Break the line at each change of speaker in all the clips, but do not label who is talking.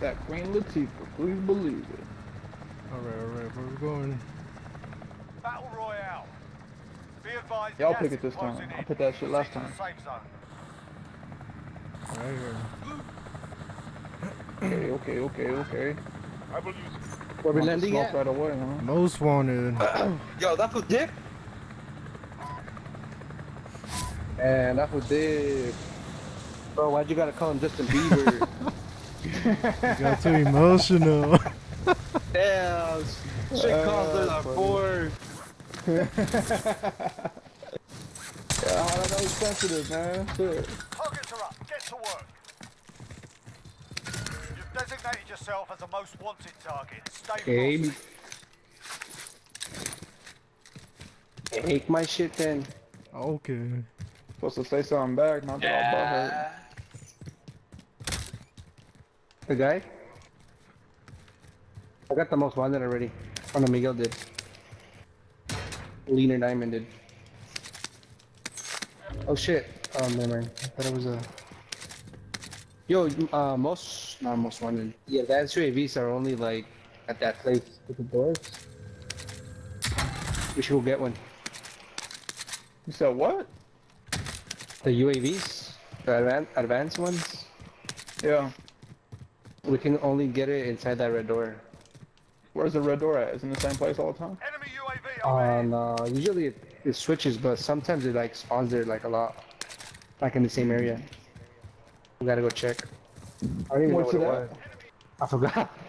that Queen Latifah. Please believe it.
Alright, alright, where we going?
Battle Royale. Be advised.
Y'all
gas
pick it this time.
closing
I
in.
picked that shit last
Proceed to
time.
the Safe zone.
Right here.
Okay, okay, okay, okay.
I will use
Where we
Want the
landing
smoke
at?
right away, huh?
Most wanted.
Yo, that was dick. And that was dick. Bro, why'd you gotta call him Justin Bieber?
You got too emotional.
Damn, shit calls her
Uh,
the four.
Yeah, I know he's sensitive, man. Shit.
Targets are up. Get to work. You've designated yourself as a most wanted target. Stay
Okay.
frosty.
Take my shit then.
okay.
Supposed to say something back, not get all butthurt.
The guy? I got the most wanted already. Oh no, Miguel did. Leaner Diamond did. Oh shit. Oh never mind. I thought it was a. Yo, uh, most not most wanted. Yeah, the advanced UAVs are only like at that place with the doors. We should go get one.
You said what?
The UAVs, the advan advanced ones.
Yeah.
We can only get it inside that red door.
Where's the red door at? Is it in the same place all the time?
Enemy UAV overhead.
On uh, usually it, it switches, but sometimes it like spawns there like a lot, like in the same area. We gotta go check. I don't even
What's
know what
at?
it was. I forgot.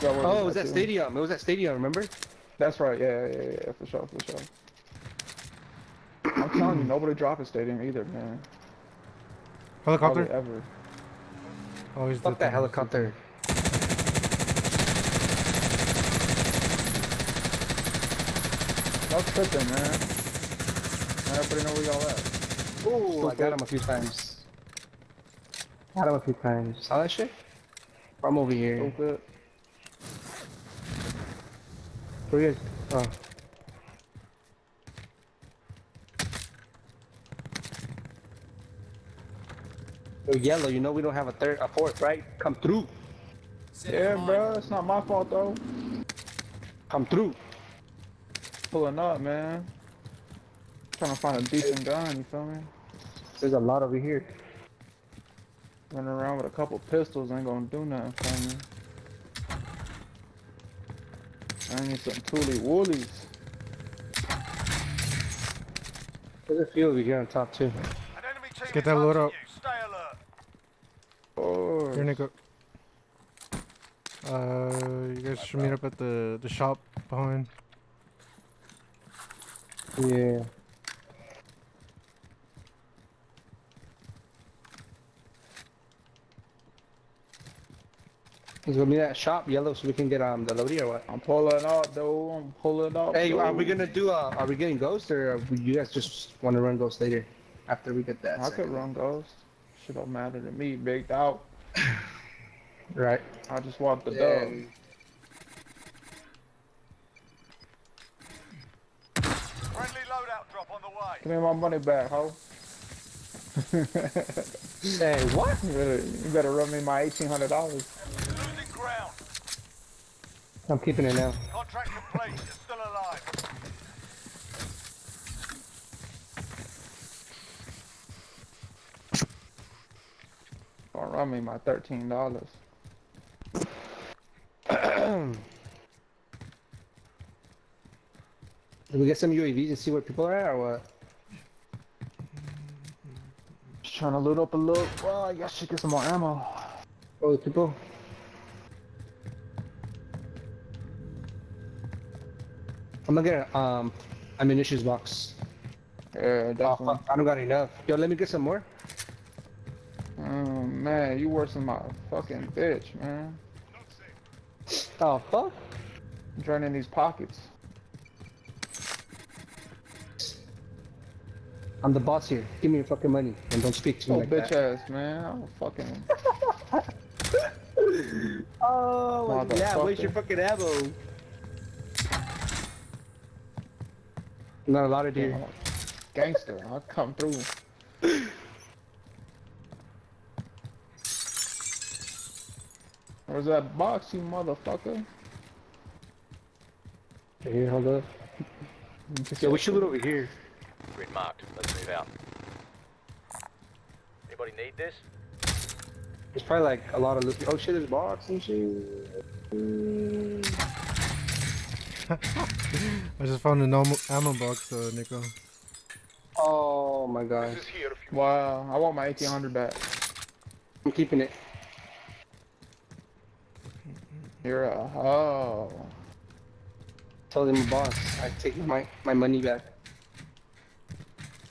Yeah, where
Oh, it
is
was
that
that stadium. It was that stadium. Remember?
That's right. Yeah, yeah, yeah, yeah, for sure, for sure. I'm telling you, nobody drop a stadium either, man. Hardly
Helicopter?
ever.
Always
Fuck
the
that
thing.
helicopter.
No tripping, man. Everybody know where y'all at.
Ooh, I got him a few times. Got him a few times. Saw that shit? I'm over here.
Stupid.
Where you guys? Oh. Yo, yellow, you know we don't have a third, a fourth, right? Come through.
Yeah, bro. It's not my fault though.
Come through.
Pulling up, man. Trying to find a decent gun. You feel me?
There's a lot over here.
Running around with a couple pistols ain't gonna do nothing for me. I need some Thule Woolies.
There's a few over here on top too.
An enemy team
get that load
hunting
up.
You. Stay alert.
Here, Nico. Uh, you guys should meet up at the the shop behind.
Yeah. Let's go meet that shop, yellow, so we can get um the loadie or what?
I'm pulling up, though. I'm pulling up.
Hey, are we gonna do uh are we getting ghost or are we- you guys just want to run ghost later after we get that?
I could run ghost. Shit don't matter to me. Baked out.
Right.
I just want the
Yeah.
dub.
Friendly loadout drop on the way.
Give me my money back, ho.
Say what?
You better, you better run me my eighteen hundred dollars.
I'm keeping it now.
Contract complete. You're still alive.
Run me my thirteen dollars.
Did we get some UAVs and see where people are at or what?
Just trying to loot up a little. Well, I guess should get some more ammo.
Oh, people. I'm gonna get a um ammunition box.
Yeah,
Oh,
definitely.
fuck, I don't got enough. Yo, let me get some more.
Oh man, you worse than my fucking bitch, man.
Oh fuck.
I'm draining these pockets.
I'm the boss here. Give me your fucking money and don't speak to me
Oh,
like
bitch
that.
ass, man. I'm fucking.
Oh, yeah, where's
Motherfucker.
your fucking ammo? Not a lot of deer.
Gangster, I'll come through. Where's that box, you motherfucker?
Okay, here, hold up. Yeah, we should loot over here.
Grid marked. Let's move out. Anybody need this?
There's probably like a lot of loot. Oh shit, there's box and shit.
I just found an ammo, ammo box, uh, Nico.
Oh my gosh.
This is here if you
Wow, I want my 1800 back.
I'm keeping it.
You're a hoe.
Tell them boss, I take my my money back.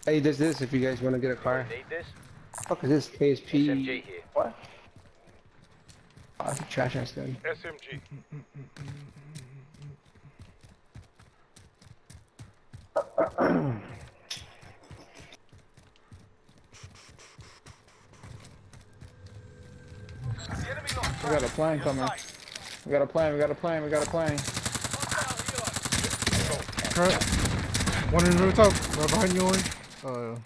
Hey, there's this if you guys want to get a car.
Need this?
Fuck is this? KSP.
SMG here.
What? Oh, that's a trash ass gun.
SMG. The enemy lost
We got a plane coming. We got a plane, we got a plane, we got a plane.
Right. One in the rooftop, right behind you, Owen. Uh,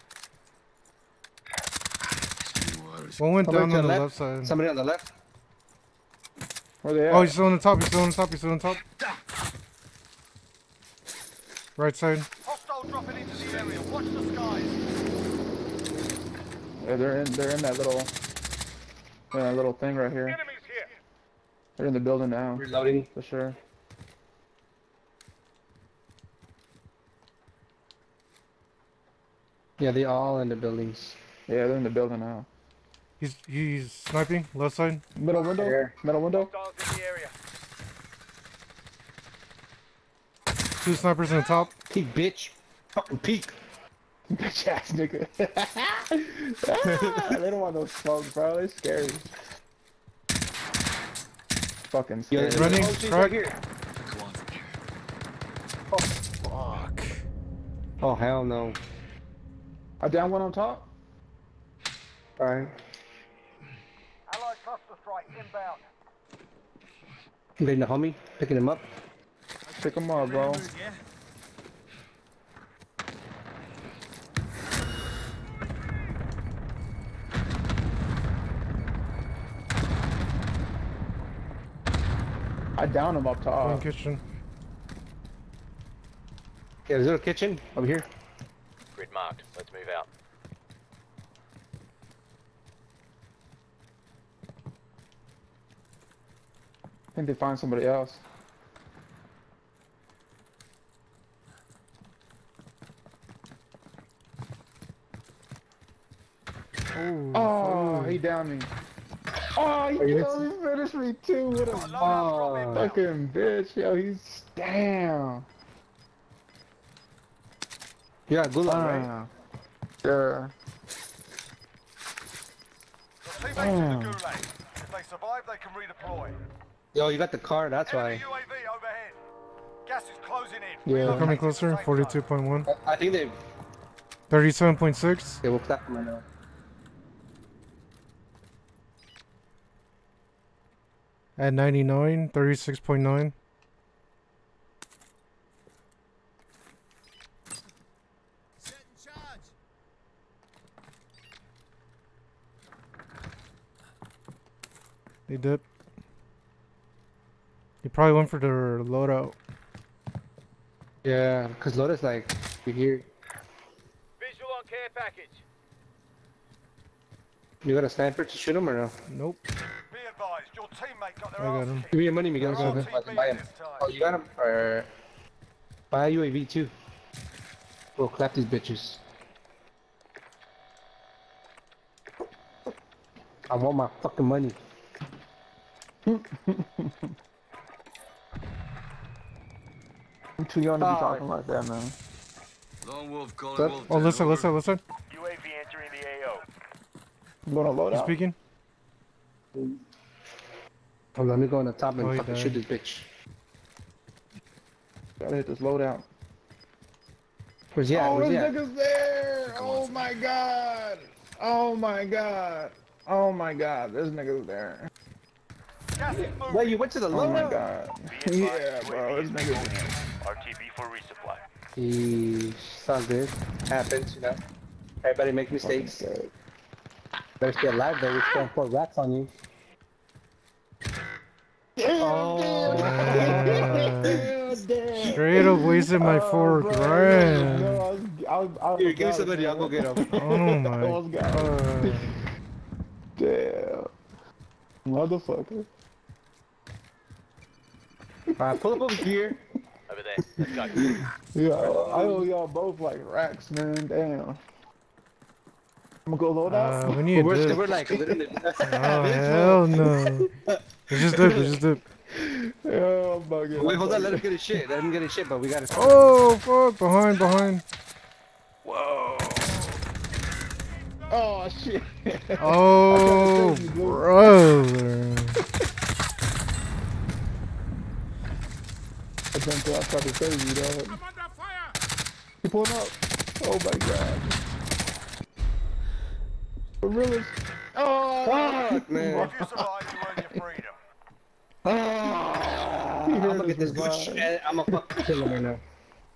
one went
Somebody
down
to
on the
the
left,
left.
side.
Somebody on the left.
Where they at?
Oh, he's still on the top. He's still on the top. He's still on the top. Right side.
Hostile dropping into the area. Watch the skies.
Yeah, they're in they're in that little in that little thing right here.
Enemies here.
They're in the building now,
Reloading.
for sure.
Yeah, they all in the buildings.
Yeah, they're in the building now.
He's he's sniping left side.
Middle window?
There.
Middle window?
In the area.
Two snipers in the top.
Peek, bitch. Fucking peek.
Bitch ass nigga. Ah, they don't want no smoke, bro. It's scary. Fucking
Yeah,
scary.
Running,
Oh, she's right here.
Oh, fuck.
Oh hell no.
I down one on top?
Alright.
Allied cluster strike inbound.
I'm getting the homie, picking him up.
Pick them up, bro. I down him up
One
top.
kitchen.
Yeah, there's a little kitchen over here.
Grid marked. Let's move out.
I think they find somebody else.
Oh.
Oh, he downed me. Oh, he
Are you
killed me, finished me too. What a
Oh,
fucking bitch. Yo, he's down.
you got gulag, right?
Ah. Yeah.
Your teammates in the gulag. If they survive, they can redeploy.
Yo, you got the car, that's
Enemy
why.
UAV overhead. Gas is closing in.
Yeah.
Relocate
Coming closer.
safe
Forty-two
zone.
point one.
I think they
Thirty-seven point six.
they will clap them right now.
At 99, 36.9. They dip. He probably went for the loadout.
Yeah, cause Lotus like you hear
Visual on care package.
you got a sniper to shoot him or no?
Nope. I got
ass
him.
Give me your money, Miguel.
There
So I can- I
team
can buy him.
beaters this time.
Oh, you got him? Or buy a UAV too. We'll clap these bitches. I want my fucking money.
I'm too young to be
Oh.
talking like that, man.
Lone Wolf calling
Sir?
Wolf.
Oh, listen, listen, listen.
UAV entering the AO.
I'm gonna load
You
out.
speaking?
Hold on, let me go on the top and
Oh,
fucking
died.
shoot this bitch.
Gotta hit this loadout.
Where's he at?
oh,
Where's
this
he at?
nigga's there! Oh my god! Oh my god! Oh my god, this nigga's there.
Gas.
Wait, you went to the
Oh my god. Yeah, bro, this nigga's there.
RTB for resupply.
He sounds good. Happens, you know. Everybody make mistakes. Better stay alive though. We're throwing four rats on you. Oh.
Damn, damn.
Straight up wasted my
Oh,
four
bro,
grand.
no, I was, I I
Here, give me
got
somebody. I'll
bro.
go get him.
Oh my
I almost got it.
god.
Damn. Motherfucker.
Alright, pull up over here.
Over there. Let's go.
Yeah, I owe y'all both like racks, man. Damn. I'm gonna go load out.
Uh, we need
We're,
dip.
we're like literally.
Oh hell no. It's just dip, it's just dip.
yeah, oh, I'm bugging.
Wait, hold on. Let him get his shit. Let him get his shit, but we gotta.
Oh fuck, behind, behind. Whoa.
Oh shit.
Oh
save you, Blue.
brother.
I jumped out, I tried to save you, dog. I'm under fire. You pulling up? Oh my god. For real? Oh,
Fuck, man.
If you survive, you earn your freedom.
Ah, he
I'm gonna get this
us
gooch
revive.
and I'm gonna fucking kill him right now.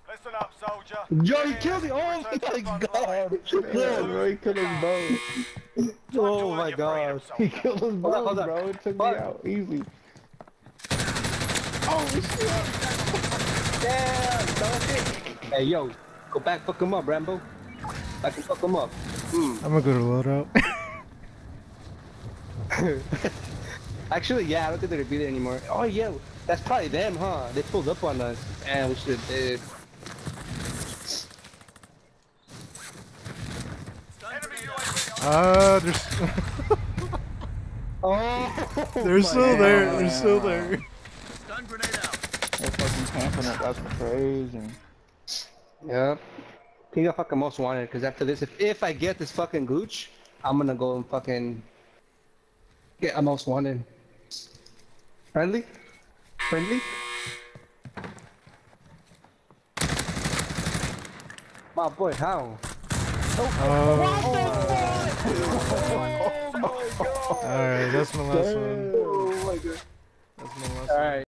Listen up, soldier.
Yo, he killed me! Oh
Return to the
my god!
Yeah, bro, he killed us both.
Oh my god!
He killed us both,
hold on.
bro. It took
Fuck.
me out easy. Oh shit!
Damn, dog. Hey, yo, go back, fuck him up, Rambo. I can fuck him up.
I'm gonna go to loadout.
Actually, yeah, I don't think they're gonna be there anymore. Oh yeah, that's probably them, huh? They pulled up on us, and we should have did.
Enemy UAV
Ah, there's
Oh,
they're still there. They're still there.
Stun grenade out.
They're fucking camping it. That's crazy.
Yep. Think I fucking most wanted, because after this, if if I get this fucking gooch, I'm gonna go and fucking get a most wanted. Friendly? Friendly? My boy, how?
Oh. Alright, that's my last one.
Damn.
That's my last one.
Alright.